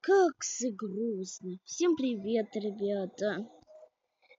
как грустно. Всем привет, ребята.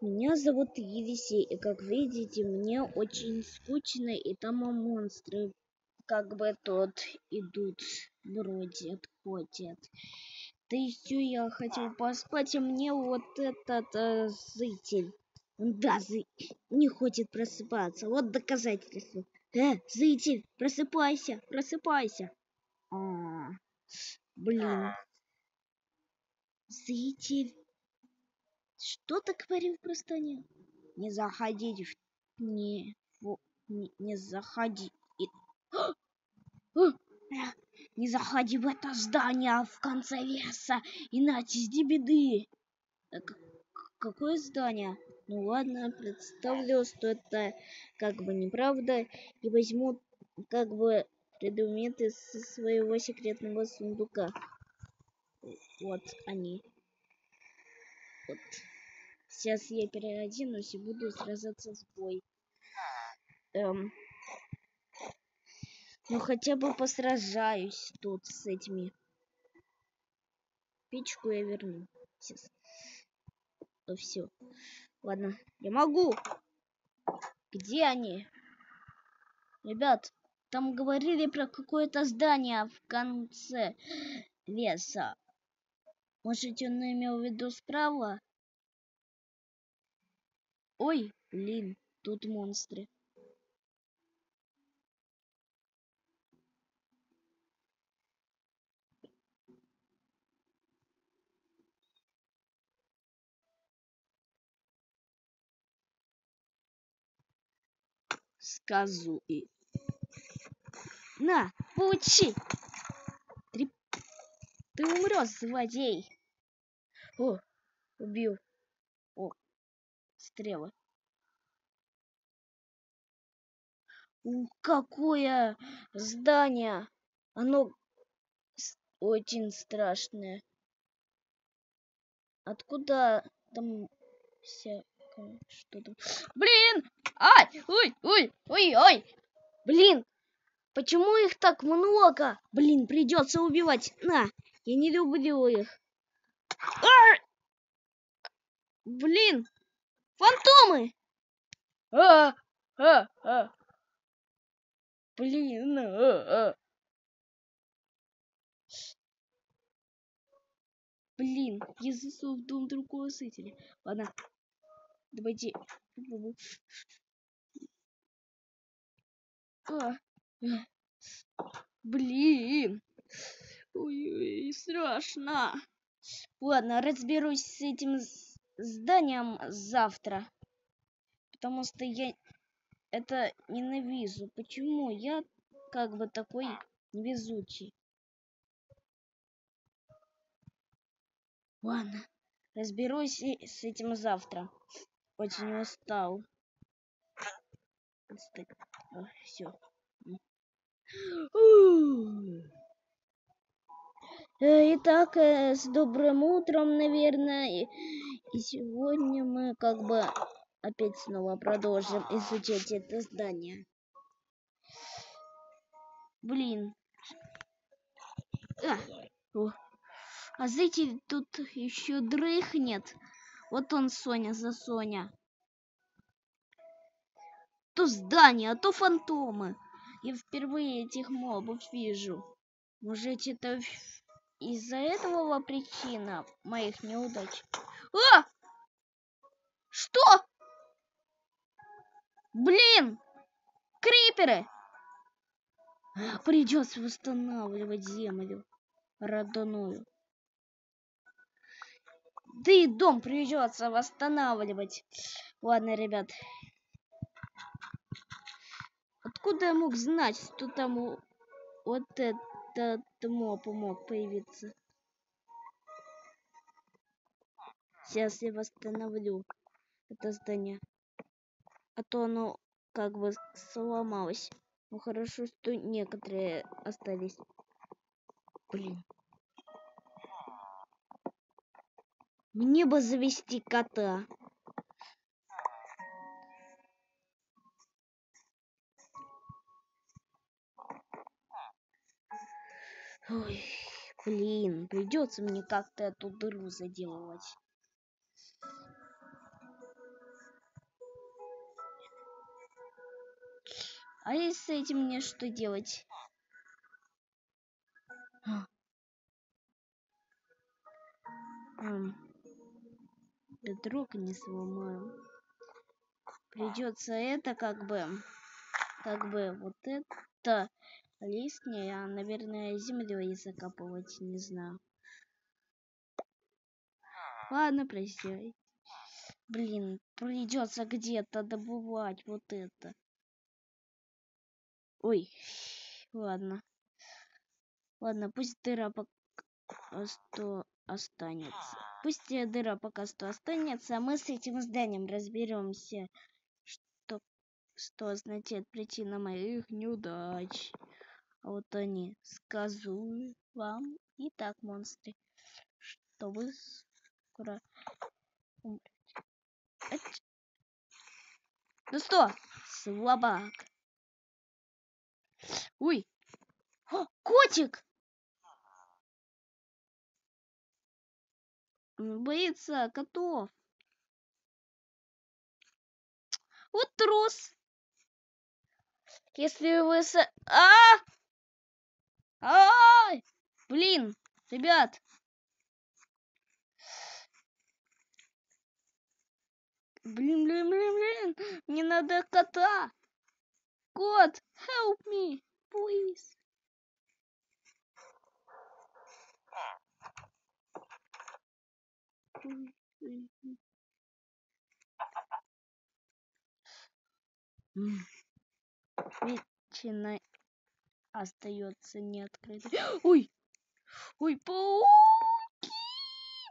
Меня зовут Елисей, и как видите, мне очень скучно, и там монстры как бы тут идут, бродят, ходят. Да еще я хотел поспать, а мне вот этот э, зритель, да, не хочет просыпаться. Вот доказательство. Э, зритель, просыпайся, просыпайся. -а блин. Зритель. Что ты говорил просто не? Не заходи в... Не, не, не заходи. Не заходи в это здание в конце леса, иначе жди беды. Э, какое здание? Ну ладно, представлю, что это как бы неправда. И возьму как бы предметы со своего секретного сундука. Вот они. Вот. Сейчас я переоденусь и буду сражаться в бой. Эм. Ну хотя бы посражаюсь тут с этими. Печку я верну. Сейчас. Ну все. Ладно, я могу. Где они? Ребят, там говорили про какое-то здание в конце леса. Может, он имел в виду справа? Ой, блин, тут монстры. сказуй. На, получи! Три... Ты умрешь, злодей! О, убил. О, стрелы. Ух, какое здание! Оно очень страшное. Откуда там всякое что-то? Блин! Ай! Ой! Ой! Ой! Ой! Блин! Почему их так много? Блин, придется убивать. На! Я не люблю их. Ай! Блин! Фантомы! А! А! А! Блин! А! А! Блин, я засунул в дом другого зрителя. Ладно, давайте а, блин. Ой, страшно. Ладно, разберусь с этим зданием завтра. Потому что я это ненавижу. Почему я как бы такой невезучий? Ладно, разберусь с этим завтра. Очень устал. Все. Э, итак, э, с добрым утром, наверное. И сегодня мы как бы опять снова продолжим изучать это здание. Блин. А, а знаете, тут еще дрыхнет. Вот он, Соня, за Соня то здания, а то фантомы. Я впервые этих мобов вижу. Может, это из-за этого причина моих неудач? А! Что? Блин! Криперы! Придется восстанавливать землю родную. Да и дом придется восстанавливать. Ладно, ребят, откуда я мог знать, что там вот этот моб мог появиться? Сейчас я восстановлю это здание. А то оно как бы сломалось. Ну хорошо, что некоторые остались. Блин. Мне бы завести кота. Ой, блин. Придется мне как-то эту дыру заделывать. А и с этим мне что делать? Бедрок не сломаю. Придется это как бы, как бы вот это листья, наверное, землей закапывать, не знаю. Ладно, прощай. Блин, придется где-то добывать вот это. Ой, ладно. Ладно, пусть дыра пока что останется. Пусть дыра пока что останется, а мы с этим зданием разберемся, что, что означает причина моих неудач. Вот они, сказую вам. Итак, монстры, что вы скоро умрете. Ну что, слабак? Ой, О, котик! боится котов. Вот трус. Если вы с... А! Ай! Блин, ребят. Блин, блин, блин, блин. Мне надо кота. Кот, help me, please. Ветчина остается не открытой. Ой! Ой, пауки!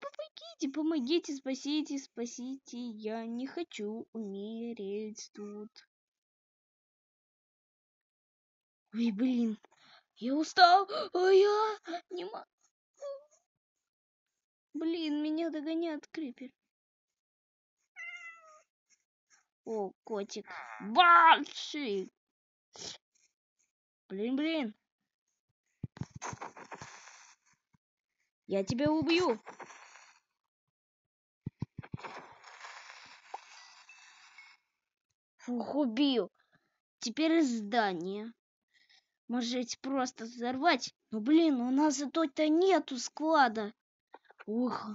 Помогите, помогите, спасите, спасите. Я не хочу умереть тут. Ой, блин. Я устал. А я не могу. Блин, меня догоняет крипер. О, котик. Большой. Блин, блин. Я тебя убью. Фух, убил. Теперь здание. Может просто взорвать? Но, блин, у нас зато-то нету склада. Ох,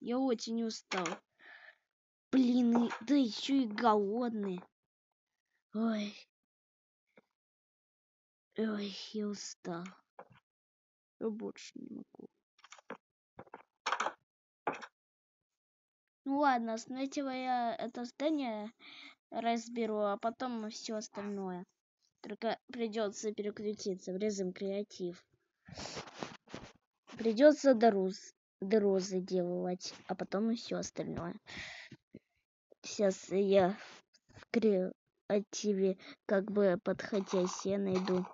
я очень устал. Блин, да еще и голодный. Ой. Ой, я устал. Я больше не могу. Ну ладно, сначала я это здание разберу, а потом все остальное. Только придется переключиться в режим креатив. Придется дорос дыру заделывать, а потом все остальное. Сейчас я в креативе как бы подходящее найду.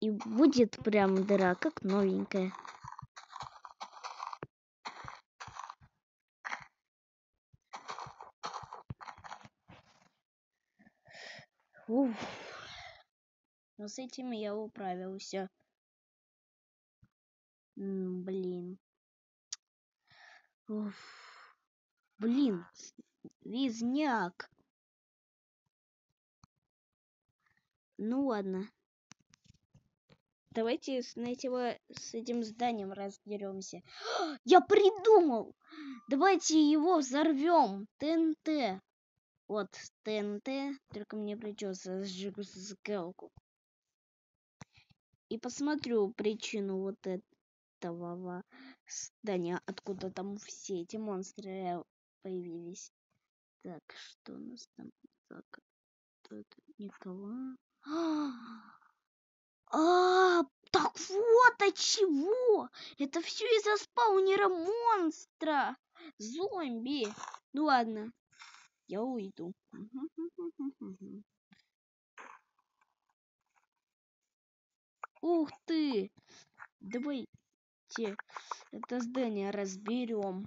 И будет прям дыра, как новенькая. Уф. Но с этим я управился. Блин. Уф. Блин, визняк. Ну ладно. Давайте с, этого, с этим зданием разберемся. Я придумал! Давайте его взорвем. ТНТ. Вот ТНТ, только мне придется сжигать скалку. И посмотрю причину вот этого здания, откуда там все эти монстры появились. Так, что у нас там? Так, тут никого. А, а, так вот от чего! Это все из-за спаунера монстра! Зомби! Ну ладно, я уйду. Ух ты! Давай давайте это здание разберем.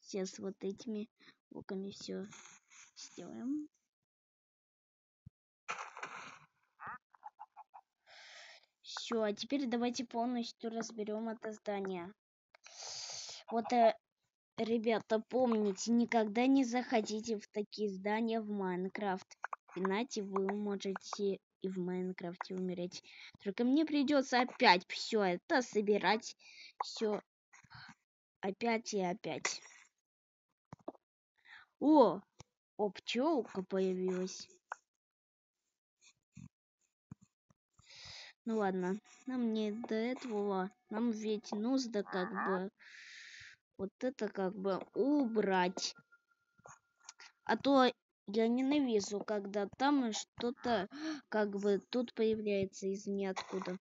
Сейчас вот этими блоками все сделаем. Все, а теперь давайте полностью разберем это здание. Вот, э, ребята, помните, никогда не заходите в такие здания в Майнкрафт. Иначе вы можете и в Майнкрафте умереть. Только мне придется опять все это собирать. Все опять и опять. О, о, пчелка появилась. Ну ладно, нам не до этого. Нам ведь нужно как бы вот это как бы убрать. А то я ненавижу, когда там что-то как бы тут появляется из ниоткуда.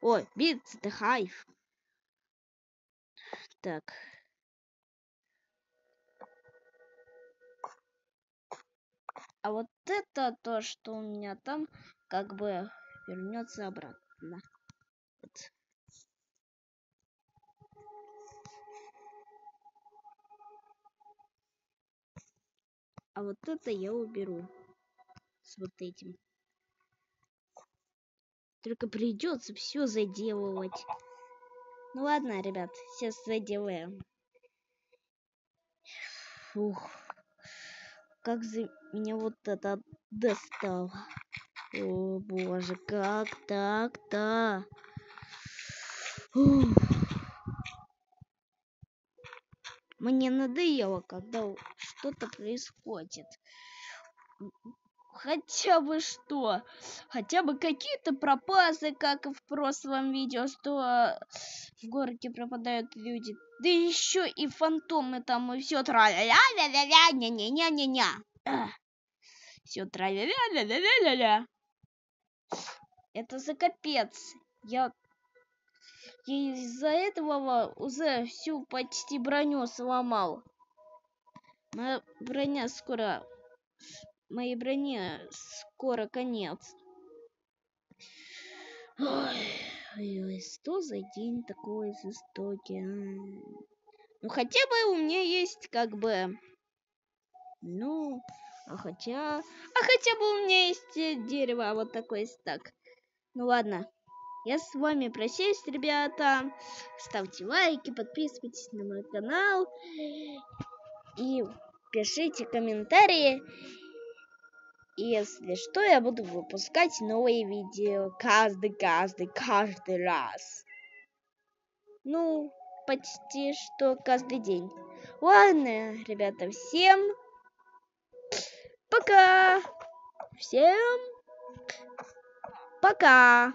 Ой, бит, the. Так. А вот это то, что у меня там, как бы вернется обратно. Вот. А вот это я уберу с вот этим. Только придется все заделывать. Ну ладно, ребят, сейчас заделаем. Фух. Как за меня вот это достал. О боже, как так-то? Мне надоело, когда что-то происходит. Хотя бы что? Хотя бы какие-то пропасы, как в прошлом видео, что в городе пропадают люди. Да еще и фантомы там и все тра-ля-ля-ля-ля-ля, не-не-не-не-не. Все тра-ля-ля-ля-ля-ля-ля. Это за капец. Я я из-за этого уже всю почти броню сломал. Моя броня скоро... Моей броне скоро конец. Ой, ой, что за день такой жестокий? А? Ну, хотя бы у меня есть как бы... Ну, а хотя... А хотя бы у меня есть дерево вот такой стак. Ну ладно. Я с вами прощаюсь, ребята. Ставьте лайки, подписывайтесь на мой канал. И пишите комментарии. Если что, я буду выпускать новые видео каждый, каждый, каждый раз. Ну, почти что каждый день. Ладно, ребята, всем пока! Всем пока!